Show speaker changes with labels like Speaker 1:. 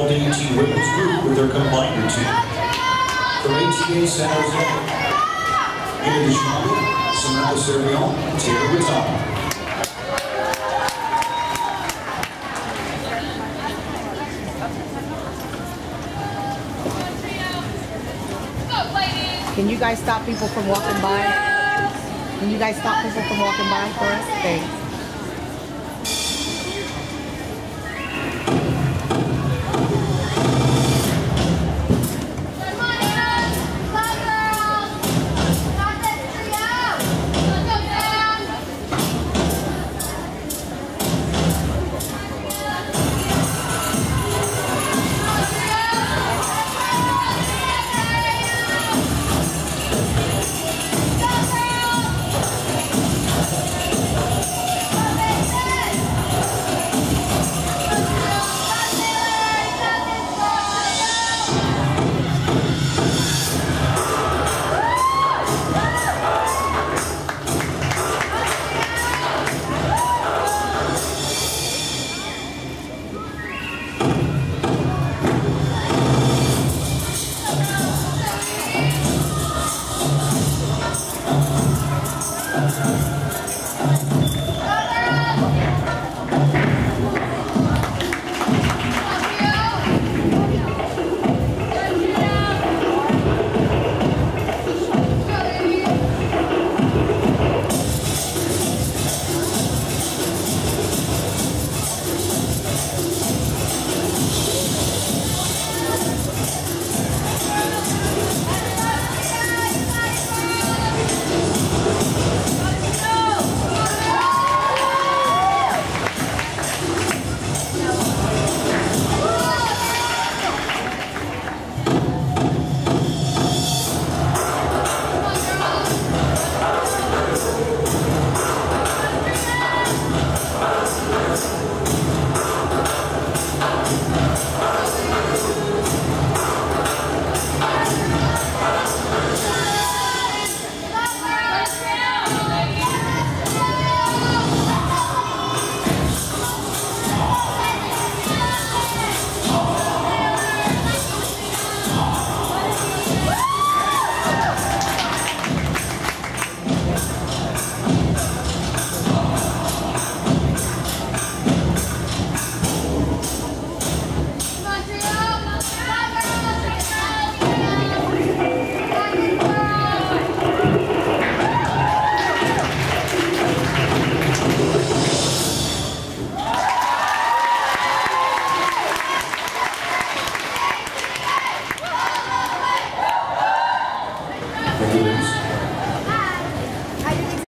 Speaker 1: adult AT women's group with their combiner team. From ATA San Jose, Ina Deshpande, Samantha Servion, Taylor Vitale.
Speaker 2: Can you guys stop people from walking by? Can you guys stop people from walking by for us? Thanks. Thank